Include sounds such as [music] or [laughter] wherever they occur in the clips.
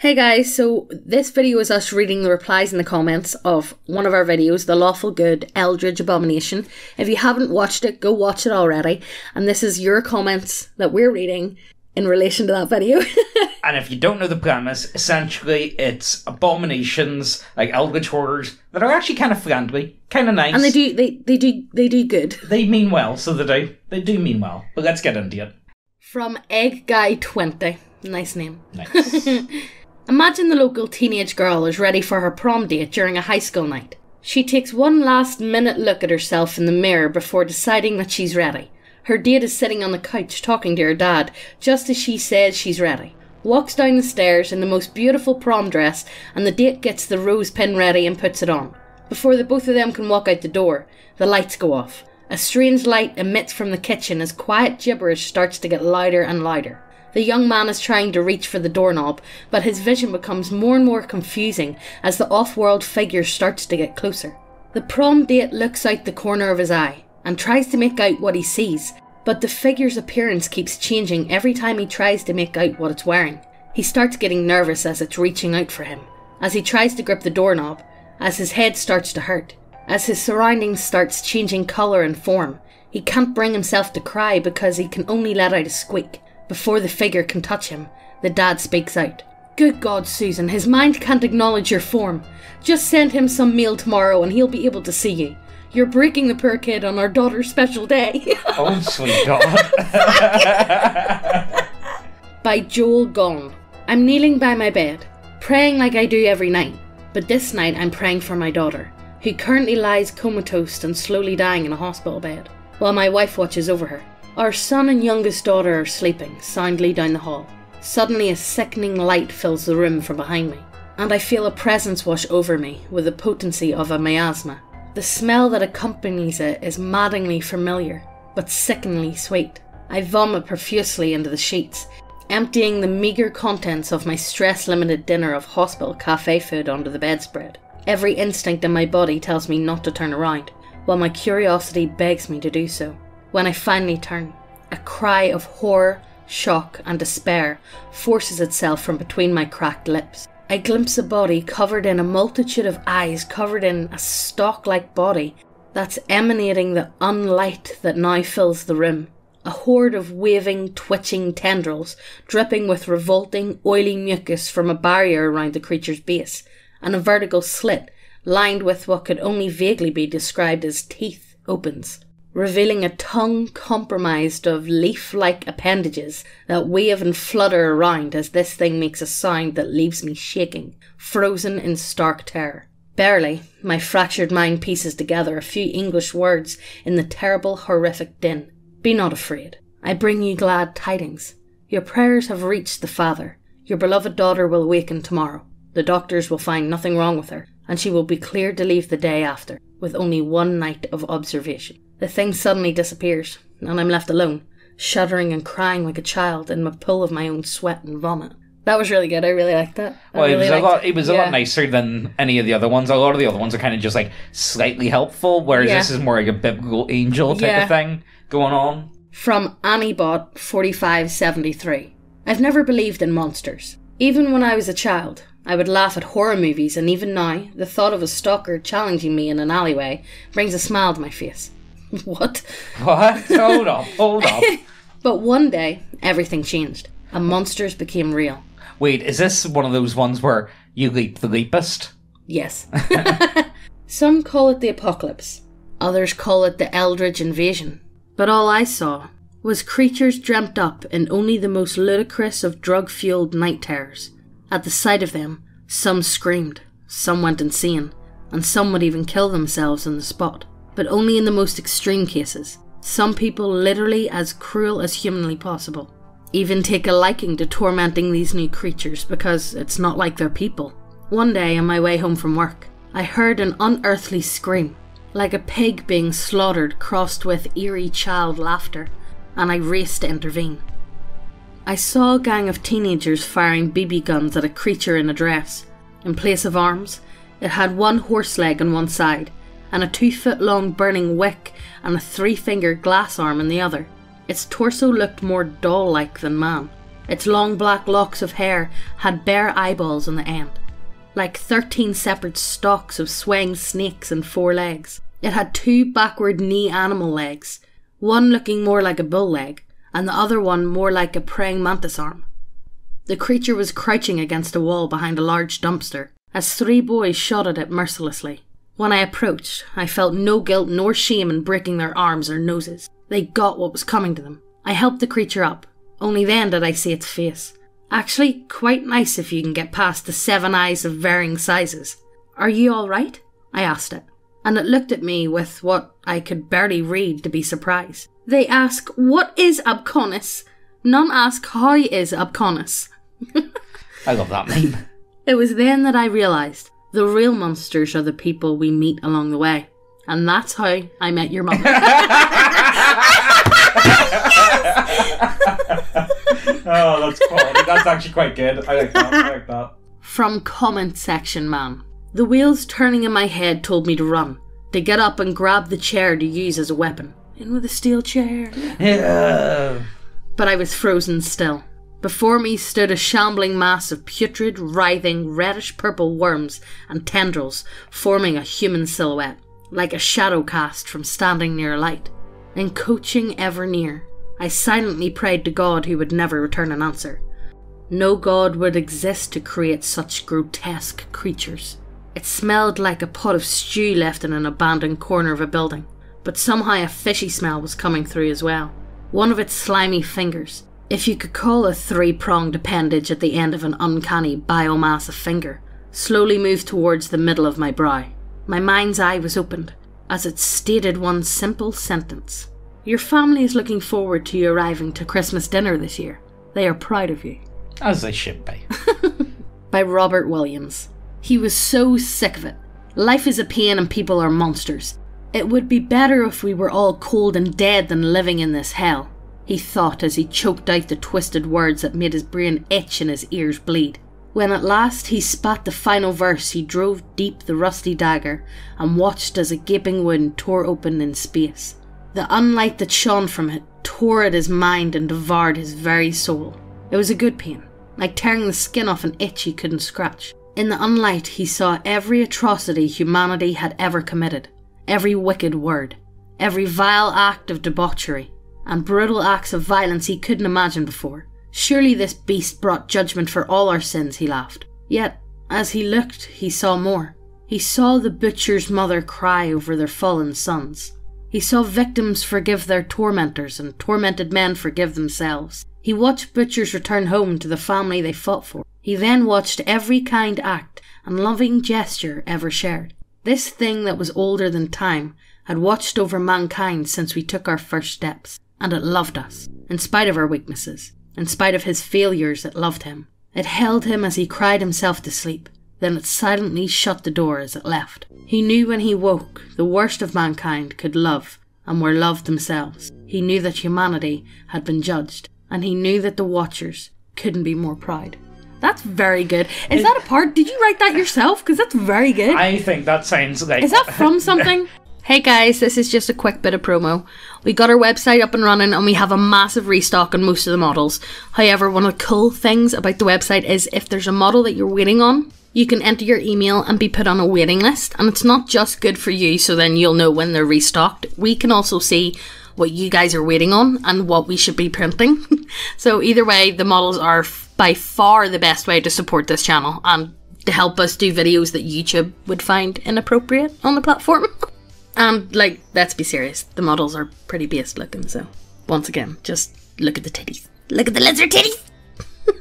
Hey guys, so this video is us reading the replies in the comments of one of our videos, The Lawful Good Eldritch Abomination. If you haven't watched it, go watch it already. And this is your comments that we're reading in relation to that video. [laughs] And if you don't know the premise, essentially it's abominations, like eldritch horrors, that are actually kind of friendly, kind of nice. and they do they, they do they do good. They mean well, so they do. They do mean well. But let's get into it. From Egg Guy 20. Nice name. Nice. [laughs] Imagine the local teenage girl is ready for her prom date during a high school night. She takes one last minute look at herself in the mirror before deciding that she's ready. Her date is sitting on the couch talking to her dad, just as she says she's ready. Walks down the stairs in the most beautiful prom dress, and the date gets the rose pin ready and puts it on. Before the both of them can walk out the door, the lights go off. A strange light emits from the kitchen as quiet gibberish starts to get louder and louder. The young man is trying to reach for the doorknob, but his vision becomes more and more confusing as the off world figure starts to get closer. The prom date looks out the corner of his eye and tries to make out what he sees, but the figure's appearance keeps changing every time he tries to make out what it's wearing. He starts getting nervous as it's reaching out for him, as he tries to grip the doorknob, as his head starts to hurt, as his surroundings starts changing colour and form. He can't bring himself to cry because he can only let out a squeak. Before the figure can touch him, the dad speaks out. Good God, Susan, his mind can't acknowledge your form. Just send him some meal tomorrow and he'll be able to see you. You're breaking the poor kid on our daughter's special day. [laughs] oh, sweet God. [laughs] by Joel Gone. I'm kneeling by my bed, praying like I do every night, but this night I'm praying for my daughter, who currently lies comatose and slowly dying in a hospital bed, while my wife watches over her. Our son and youngest daughter are sleeping soundly down the hall. Suddenly, a sickening light fills the room from behind me, and I feel a presence wash over me with the potency of a miasma. The smell that accompanies it is maddeningly familiar, but sickeningly sweet. I vomit profusely into the sheets, emptying the meagre contents of my stress limited dinner of hospital cafe food onto the bedspread. Every instinct in my body tells me not to turn around, while my curiosity begs me to do so. When I finally turn, a cry of horror, shock, and despair forces itself from between my cracked lips. I glimpse a body covered in a multitude of eyes, covered in a stalk like body that's emanating the unlight that now fills the room. A horde of waving, twitching tendrils, dripping with revolting, oily mucus from a barrier around the creature's base, and a vertical slit, lined with what could only vaguely be described as teeth, opens, revealing a tongue compromised of leaf like appendages that wave and flutter around as this thing makes a sound that leaves me shaking, frozen in stark terror. Barely, my fractured mind pieces together a few English words in the terrible, horrific din. Be not afraid. I bring you glad tidings. Your prayers have reached the Father. Your beloved daughter will awaken tomorrow. The doctors will find nothing wrong with her, and she will be cleared to leave the day after, with only one night of observation. The thing suddenly disappears, and I'm left alone, shuddering and crying like a child in a pool of my own sweat and vomit. That was really good. I really liked that. I Well, it really was a lot. It was a Yeah. lot nicer than any of the other ones. A lot of the other ones are kind of just like slightly helpful, whereas Yeah. this is more like a biblical angel type Yeah. of thing going on. From Anniebot 4573. I've never believed in monsters. Even when I was a child, I would laugh at horror movies, and even now, the thought of a stalker challenging me in an alleyway brings a smile to my face. [laughs] what? What? hold up, hold up. [laughs] But one day, everything changed, and monsters became real. Wait, is this one of those ones where you leap the leapest? Yes. [laughs] Some call it the apocalypse, others call it the Eldritch invasion. But all I saw was creatures dreamt up in only the most ludicrous of drug fueled night terrors. At the sight of them, some screamed, some went insane, and some would even kill themselves on the spot. But only in the most extreme cases. Some people literally as cruel as humanly possible. Even take a liking to tormenting these new creatures because it's not like they're people. One day on my way home from work, I heard an unearthly scream, like a pig being slaughtered crossed with eerie child laughter, and I raced to intervene. I saw a gang of teenagers firing BB guns at a creature in a dress. In place of arms, it had one horse leg on one side, and a two foot long burning wick and a three fingered glass arm in the other. Its torso looked more doll like than man. Its long black locks of hair had bare eyeballs on the end, like 13 separate stalks of swaying snakes and four legs. It had two backward knee animal legs, one looking more like a bull leg, and the other one more like a praying mantis arm. The creature was crouching against a wall behind a large dumpster as three boys shot at it mercilessly. When I approached, I felt no guilt nor shame in breaking their arms or noses. They got what was coming to them. I helped the creature up. Only then did I see its face. Actually, quite nice if you can get past the seven eyes of varying sizes. Are you all right? I asked it, and it looked at me with what I could barely read to be surprised. They ask, What is Abconus? None ask, How is Abconus? [laughs] I love that meme. It was then that I realised the real monsters are the people we meet along the way. And that's how I met your mother. [laughs] oh, that's quality. That's actually quite good. I like that. I like that. From comment section man. The wheels turning in my head told me to run, to get up and grab the chair to use as a weapon. In with a steel chair. Yeah. But I was frozen still. Before me stood a shambling mass of putrid, writhing, reddish purple worms and tendrils forming a human silhouette, like a shadow cast from standing near a light. And coaching ever near, I silently prayed to God who would never return an answer. No God would exist to create such grotesque creatures. It smelled like a pot of stew left in an abandoned corner of a building, but somehow a fishy smell was coming through as well. One of its slimy fingers, if you could call a three pronged appendage at the end of an uncanny biomass of finger, slowly moved towards the middle of my brow. My mind's eye was opened as it stated one simple sentence Your family is looking forward to you arriving to Christmas dinner this year. They are proud of you. As they should be. [laughs] By Robert Williams. He was so sick of it. Life is a pain and people are monsters. It would be better if we were all cold and dead than living in this hell he thought as he choked out the twisted words that made his brain itch and his ears bleed. When at last he spat the final verse, he drove deep the rusty dagger and watched as a gaping wound tore open in space. The unlight that shone from it tore at his mind and devoured his very soul. It was a good pain, like tearing the skin off an itch he couldn't scratch. In the unlight, he saw every atrocity humanity had ever committed, every wicked word, every vile act of debauchery, and brutal acts of violence he couldn't imagine before. Surely this beast brought judgment for all our sins, he laughed. Yet, as he looked, he saw more. He saw the butcher's mother cry over their fallen sons. He saw victims forgive their tormentors and tormented men forgive themselves. He watched butchers return home to the family they fought for. He then watched every kind act and loving gesture ever shared. This thing that was older than time had watched over mankind since we took our first steps and it loved us, in spite of our weaknesses, in spite of his failures, it loved him. It held him as he cried himself to sleep, then it silently shut the door as it left. He knew when he woke, the worst of mankind could love and were loved themselves. He knew that humanity had been judged, and he knew that the Watchers couldn't be more proud. That's very good. Is that a part? Did you write that yourself? Because that's very good. I think that sounds like. Is that from [laughs] something? Hey guys, this is just a quick bit of promo. We got our website up and running and we have a massive restock on most of the models. However, one of the cool things about the website is if there's a model that you're waiting on, you can enter your email and be put on a waiting list. And it's not just good for you, so then you'll know when they're restocked. We can also see what you guys are waiting on and what we should be printing. [laughs] so, either way, the models are by far the best way to support this channel and to help us do videos that YouTube would find inappropriate on the platform. [laughs] And like, let's be serious, the models are pretty beast looking, so once again, just look at the titties. Look at the lizard titties! [laughs]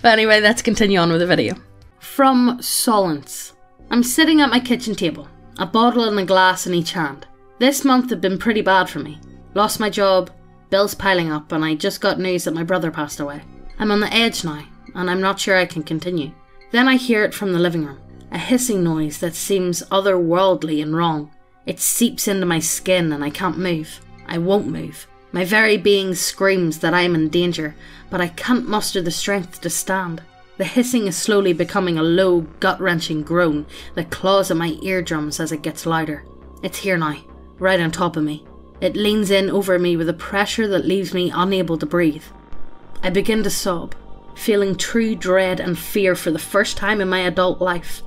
but anyway, let's continue on with the video. From Solence. I'm sitting at my kitchen table, a bottle and a glass in each hand. This month had been pretty bad for me. Lost my job, bills piling up, and I just got news that my brother passed away. I'm on the edge now, and I'm not sure I can continue. Then I hear it from the living room, a hissing noise that seems otherworldly and wrong. It seeps into my skin and I can't move. I won't move. My very being screams that I am in danger, but I can't muster the strength to stand. The hissing is slowly becoming a low, gut wrenching groan that claws at my eardrums as it gets louder. It's here now, right on top of me. It leans in over me with a pressure that leaves me unable to breathe. I begin to sob, feeling true dread and fear for the first time in my adult life.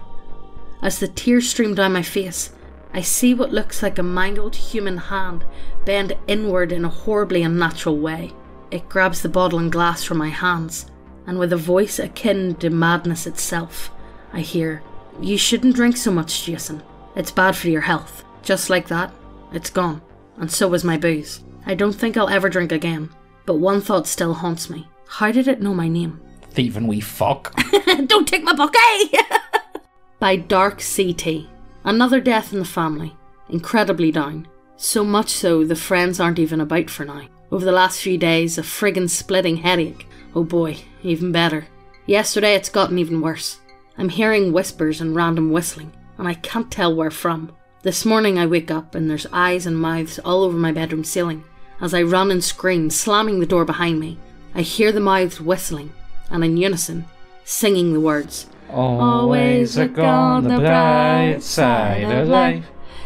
As the tears stream down my face, I see what looks like a mangled human hand bend inward in a horribly unnatural way. It grabs the bottle and glass from my hands, and with a voice akin to madness itself, I hear, You shouldn't drink so much, Jason. It's bad for your health. Just like that, it's gone. And so was my booze. I don't think I'll ever drink again, but one thought still haunts me. How did it know my name? Thieving wee fuck. [laughs] don't take my bouquet! Eh? [laughs] By Dark CT. Another death in the family. Incredibly down. So much so the friends aren't even about for now. Over the last few days, a friggin' splitting headache. Oh boy, even better. Yesterday it's gotten even worse. I'm hearing whispers and random whistling, and I can't tell where from. This morning I wake up and there's eyes and mouths all over my bedroom ceiling. As I run and scream, slamming the door behind me, I hear the mouths whistling, and in unison, singing the words Always look on the bright side of life. [laughs]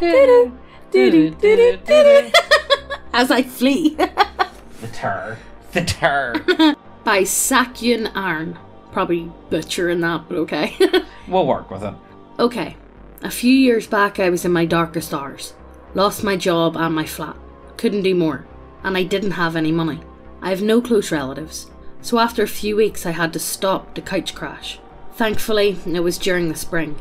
as I flee. The terror. The terror. [laughs] By Sakyun Arn. Probably butchering that, but okay. [laughs] we'll work with it. okay, a few years back I was in my darkest hours. Lost my job and my flat. Couldn't do more. And I didn't have any money. I have no close relatives. So after a few weeks I had to stop the couch crash. Thankfully, it was during the spring.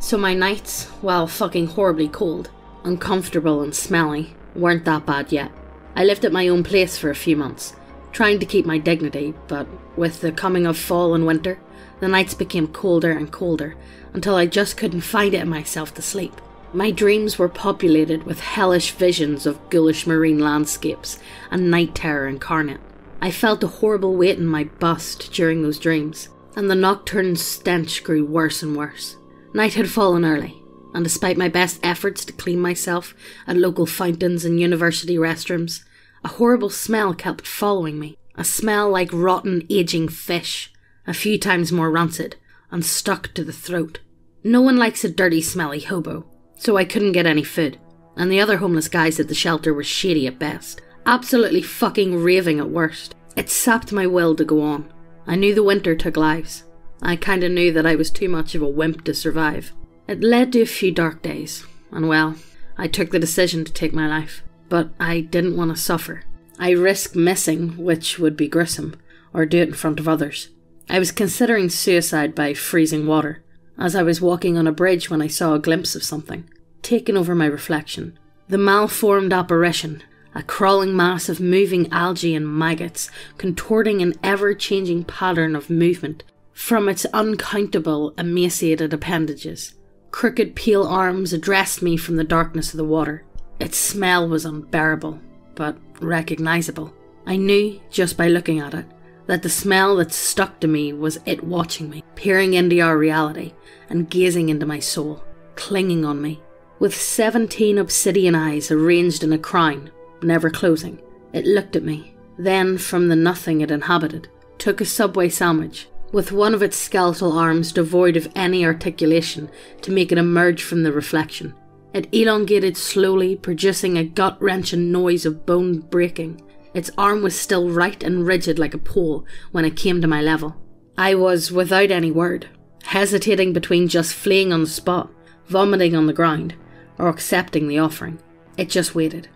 So my nights, while fucking horribly cold, uncomfortable and smelly, weren't that bad yet. I lived at my own place for a few months, trying to keep my dignity, but with the coming of fall and winter, the nights became colder and colder until I just couldn't find it in myself to sleep. My dreams were populated with hellish visions of ghoulish marine landscapes and night terror incarnate. I felt a horrible weight in my bust during those dreams, and the nocturne stench grew worse and worse. Night had fallen early, and despite my best efforts to clean myself at local fountains and university restrooms, a horrible smell kept following me. A smell like rotten, aging fish, a few times more rancid, and stuck to the throat. No one likes a dirty, smelly hobo, so I couldn't get any food, and the other homeless guys at the shelter were shady at best, absolutely fucking raving at worst. It sapped my will to go on. I knew the winter took lives. I kinda knew that I was too much of a wimp to survive. It led to a few dark days, and well, I took the decision to take my life. But I didn't want to suffer. I risked missing, which would be gruesome, or do it in front of others. I was considering suicide by freezing water, as I was walking on a bridge when I saw a glimpse of something, taking over my reflection. The malformed apparition, a crawling mass of moving algae and maggots, contorting an ever changing pattern of movement from its uncountable, emaciated appendages. Crooked, pale arms addressed me from the darkness of the water. Its smell was unbearable, but recognizable. I knew, just by looking at it, that the smell that stuck to me was it watching me, peering into our reality, and gazing into my soul, clinging on me. With seventeen obsidian eyes arranged in a crown, never closing, it looked at me, then, from the nothing it inhabited, took a subway sandwich, with one of its skeletal arms devoid of any articulation to make it emerge from the reflection. It elongated slowly, producing a gut wrenching noise of bone breaking. Its arm was still right and rigid like a pole when it came to my level. I was without any word, hesitating between just fleeing on the spot, vomiting on the ground, or accepting the offering. It just waited,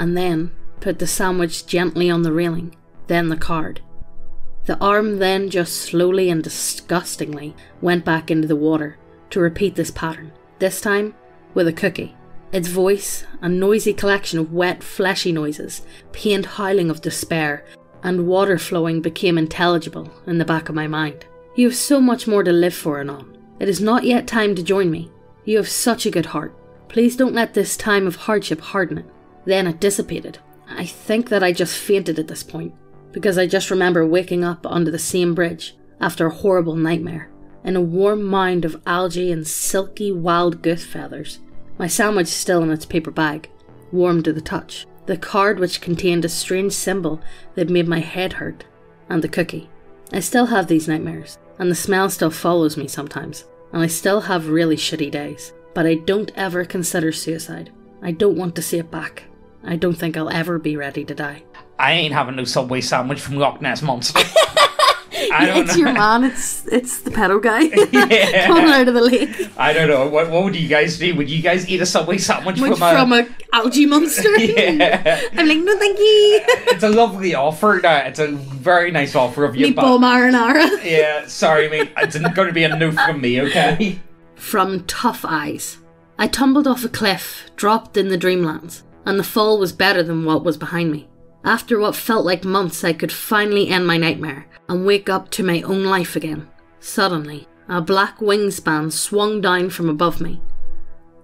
and then put the sandwich gently on the railing, then the card. The arm then just slowly and disgustingly went back into the water to repeat this pattern, this time with a cookie. Its voice, a noisy collection of wet, fleshy noises, pained howling of despair, and water flowing became intelligible in the back of my mind. You have so much more to live for, Anon. It is not yet time to join me. You have such a good heart. Please don't let this time of hardship harden it. Then it dissipated. I think that I just fainted at this point, because I just remember waking up under the same bridge after a horrible nightmare, in a warm mound of algae and silky wild goose feathers. My sandwich still in its paper bag, warm to the touch. The card which contained a strange symbol that made my head hurt, and the cookie. I still have these nightmares, and the smell still follows me sometimes, and I still have really shitty days. But I don't ever consider suicide. I don't want to see it back. I don't think I'll ever be ready to die. I ain't having no Subway sandwich from Loch Ness Monster. [laughs] I don't it's know. your man. It's it's the pedo guy [laughs] Yeah. [laughs] coming out of the lake I don't know. What, what would you guys do? Would you guys eat a Subway sandwich Which from a... from a algae monster. yeah. I'm like, no, thank you. it's a lovely offer. Uh, it's a very nice offer of you. Meatball marinara. Yeah, sorry, mate. It's going to be a no from me, okay? From tough eyes. I tumbled off a cliff, dropped in the dreamlands, and the fall was better than what was behind me. After what felt like months, I could finally end my nightmare and wake up to my own life again. Suddenly, a black wingspan swung down from above me,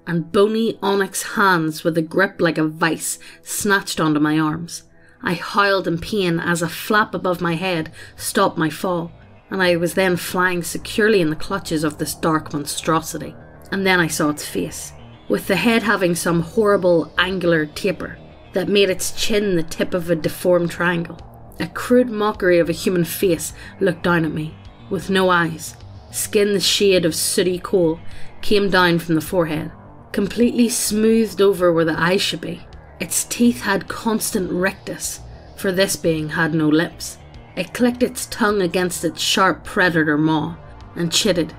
and bony onyx hands with a grip like a vice snatched onto my arms. I howled in pain as a flap above my head stopped my fall, and I was then flying securely in the clutches of this dark monstrosity. And then I saw its face, with the head having some horrible angular taper that made its chin the tip of a deformed triangle. A crude mockery of a human face looked down at me, with no eyes. Skin the shade of sooty coal came down from the forehead, completely smoothed over where the eyes should be. Its teeth had constant rictus, for this being had no lips. It clicked its tongue against its sharp predator maw and chitted.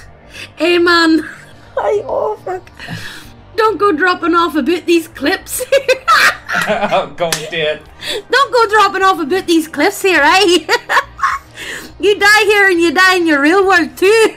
[laughs] man! I, oh fuck. Don't go dropping off a bit these clips here. [laughs] oh, [laughs] go do it. Don't go dropping off about these cliffs here, eh? [laughs] you die here and you die in your real world too.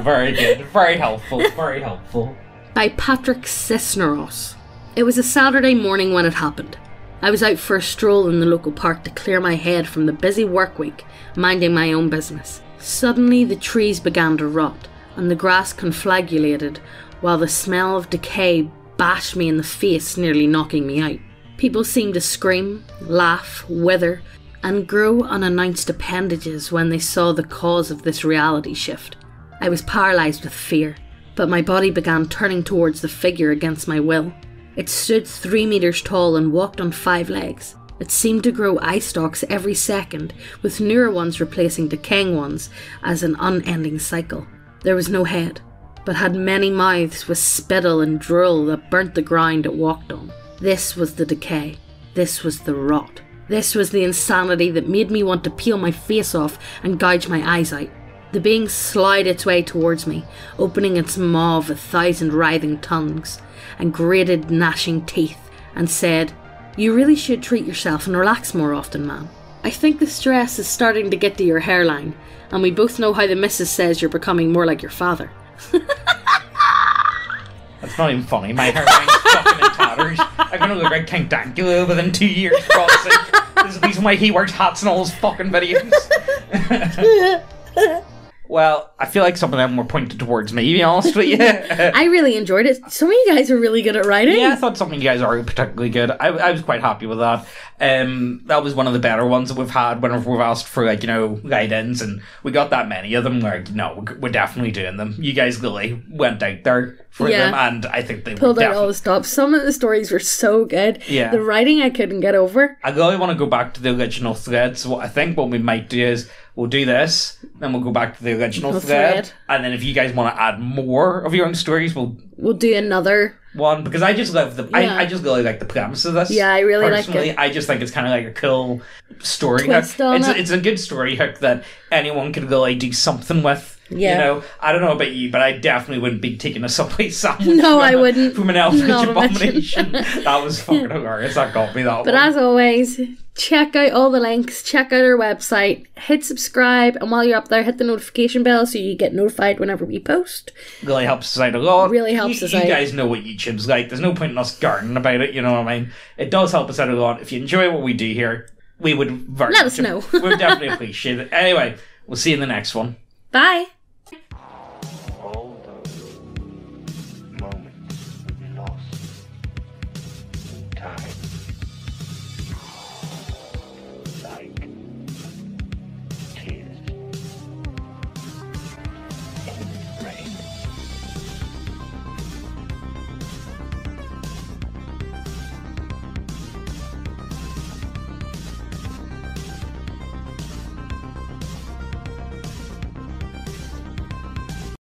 Very good. Very helpful. Very helpful. By Patrick Cisneros. It was a Saturday morning when it happened. I was out for a stroll in the local park to clear my head from the busy work week, minding my own business. Suddenly, the trees began to rot, and the grass conflagulated, while the smell of decay bashed me in the face, nearly knocking me out. People seemed to scream, laugh, wither, and grow unannounced appendages when they saw the cause of this reality shift. I was paralysed with fear, but my body began turning towards the figure against my will. It stood three metres tall and walked on five legs. It seemed to grow eye stalks every second, with newer ones replacing decaying ones as an unending cycle. There was no head, but had many mouths with spittle and drool that burnt the ground it walked on. This was the decay. This was the rot. This was the insanity that made me want to peel my face off and gouge my eyes out. The being slid its way towards me, opening its maw of a thousand writhing tongues and grated, gnashing teeth, and said, You really should treat yourself and relax more often, ma'am. I think the stress is starting to get to your hairline, and we both know how the missus says you're becoming more like your father. That's not even funny. My hairline's fucking in tatters. I'm gonna look like King Dankula within two years, This is the reason why he wears hats in all his fucking videos. [laughs] well, I feel like some of them were pointed towards me, to be honest with you. [laughs] I really enjoyed it. Some of you guys are really good at writing. Yeah, I thought some of you guys are particularly good. I, I was quite happy with that. Um, that was one of the better ones that we've had whenever we've asked for like you know guidance, and we got that many of them. Like, no, we're, we're definitely doing them. You guys really went out there for Yeah. them, and I think they Pulled out all the stops. Some of the stories were so good. Yeah. The writing I couldn't get over. I really want to go back to the original thread. So what I think what we might do is we'll do this, then we'll go back to the original thread, thread. and then if you guys want to add more of your own stories, we'll We'll do another. one because I just love the Yeah. I, I just really like the premise of this. Yeah, I really like Personally, it. I just think it's kind of like a cool story Twist hook. It's it. a, it's a good story hook that anyone could really do something with. Yeah. You know, I don't know about you, but I definitely wouldn't be taking a Subway [laughs] sandwich. No, I wouldn't. From an Eldritch Not abomination. that was [laughs] fucking hilarious. That got me that But one. as always, check out all the links, check out our website, hit subscribe, and while you're up there, hit the notification bell so you get notified whenever we post. really helps us out a lot. Really helps you, us you out. You guys know what YouTube's like. There's no point in us gardening about it. You know what I mean? It does help us out a lot. If you enjoy what we do here, we would very Let much us know. [laughs] we would definitely appreciate it. Anyway, we'll see you in the next one. Bye!